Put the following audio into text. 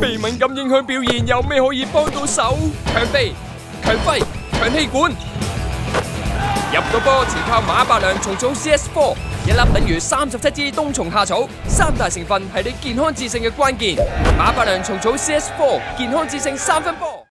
鼻敏感影响表现，有咩可以帮到手？强臂、强肺、强气管。入到波全靠马伯良虫草 C S Four，一粒等于三十七支冬虫夏草，三大成分系你健康致胜嘅关键。马伯良虫草 C S Four，健康致胜三分波。